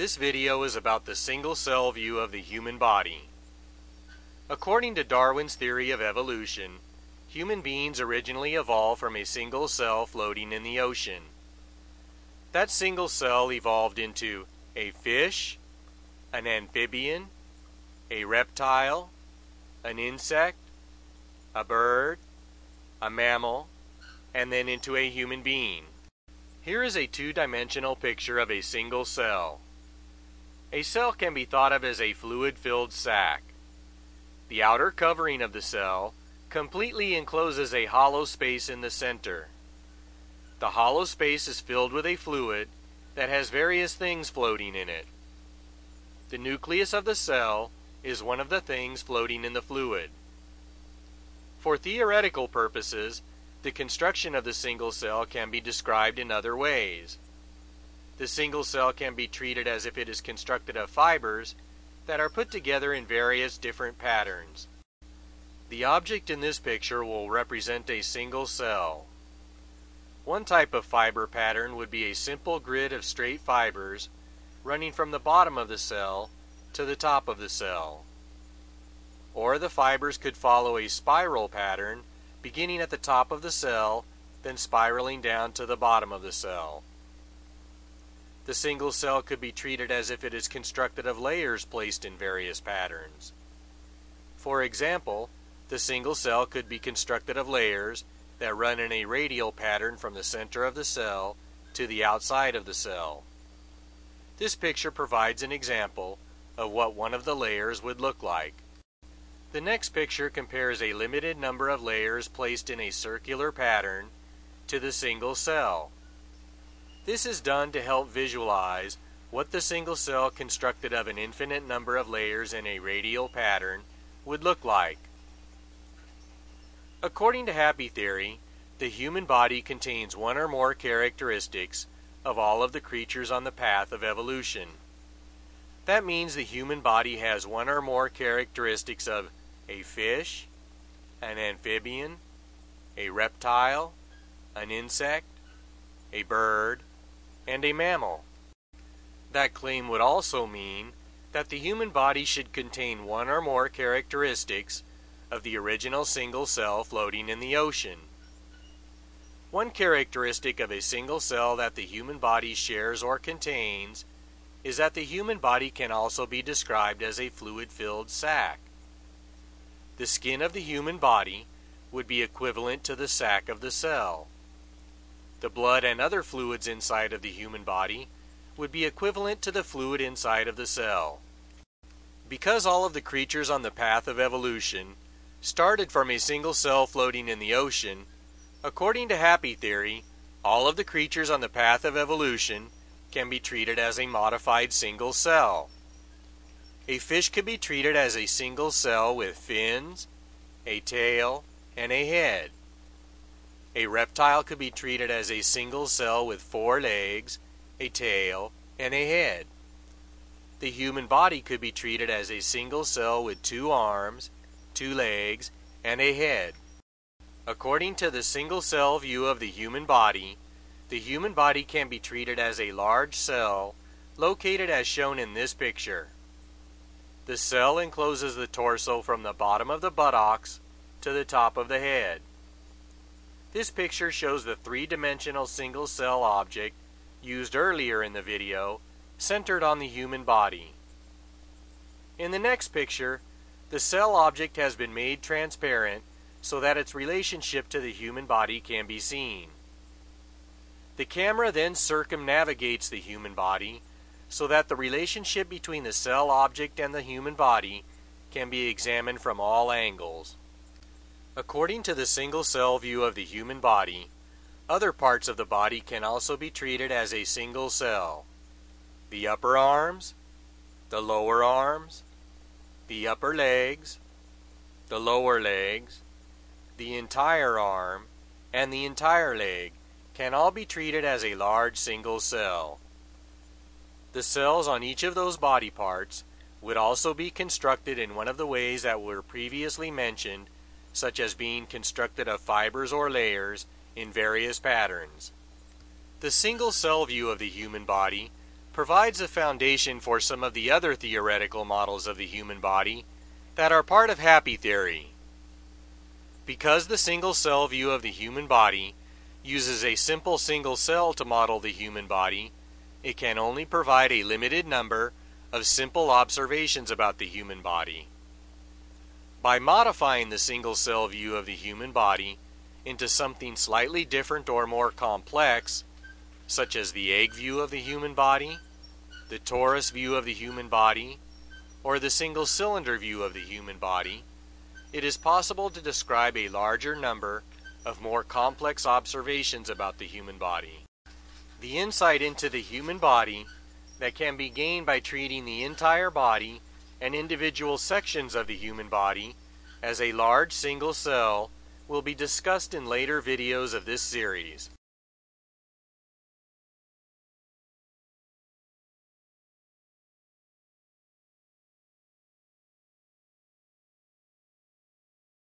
This video is about the single cell view of the human body. According to Darwin's theory of evolution, human beings originally evolved from a single cell floating in the ocean. That single cell evolved into a fish, an amphibian, a reptile, an insect, a bird, a mammal, and then into a human being. Here is a two-dimensional picture of a single cell. A cell can be thought of as a fluid-filled sac. The outer covering of the cell completely encloses a hollow space in the center. The hollow space is filled with a fluid that has various things floating in it. The nucleus of the cell is one of the things floating in the fluid. For theoretical purposes, the construction of the single cell can be described in other ways. The single cell can be treated as if it is constructed of fibers that are put together in various different patterns. The object in this picture will represent a single cell. One type of fiber pattern would be a simple grid of straight fibers running from the bottom of the cell to the top of the cell. Or the fibers could follow a spiral pattern beginning at the top of the cell, then spiraling down to the bottom of the cell. The single cell could be treated as if it is constructed of layers placed in various patterns. For example, the single cell could be constructed of layers that run in a radial pattern from the center of the cell to the outside of the cell. This picture provides an example of what one of the layers would look like. The next picture compares a limited number of layers placed in a circular pattern to the single cell. This is done to help visualize what the single cell constructed of an infinite number of layers in a radial pattern would look like. According to Happeh theory, the human body contains one or more characteristics of all of the creatures on the path of evolution. That means the human body has one or more characteristics of a fish, an amphibian, a reptile, an insect, a bird, and a mammal. That claim would also mean that the human body should contain one or more characteristics of the original single cell floating in the ocean. One characteristic of a single cell that the human body shares or contains is that the human body can also be described as a fluid-filled sac. The skin of the human body would be equivalent to the sac of the cell. The blood and other fluids inside of the human body would be equivalent to the fluid inside of the cell. Because all of the creatures on the path of evolution started from a single cell floating in the ocean, according to Happeh theory, all of the creatures on the path of evolution can be treated as a modified single cell. A fish could be treated as a single cell with fins, a tail, and a head. A reptile could be treated as a single cell with four legs, a tail, and a head. The human body could be treated as a single cell with two arms, two legs, and a head. According to the single cell view of the human body, the human body can be treated as a large cell located as shown in this picture. The cell encloses the torso from the bottom of the buttocks to the top of the head. This picture shows the three-dimensional single-cell object used earlier in the video, centered on the human body. In the next picture, the cell object has been made transparent so that its relationship to the human body can be seen. The camera then circumnavigates the human body so that the relationship between the cell object and the human body can be examined from all angles. According to the single cell view of the human body, other parts of the body can also be treated as a single cell. The upper arms, the lower arms, the upper legs, the lower legs, the entire arm, and the entire leg can all be treated as a large single cell. The cells on each of those body parts would also be constructed in one of the ways that were previously mentioned such as being constructed of fibers or layers in various patterns. The single cell view of the human body provides a foundation for some of the other theoretical models of the human body that are part of Happeh theory. Because the single cell view of the human body uses a simple single cell to model the human body, it can only provide a limited number of simple observations about the human body. By modifying the single cell view of the human body into something slightly different or more complex, such as the egg view of the human body, the torus view of the human body, or the single cylinder view of the human body, it is possible to describe a larger number of more complex observations about the human body. The insight into the human body that can be gained by treating the entire body and individual sections of the human body as a large single cell will be discussed in later videos of this series.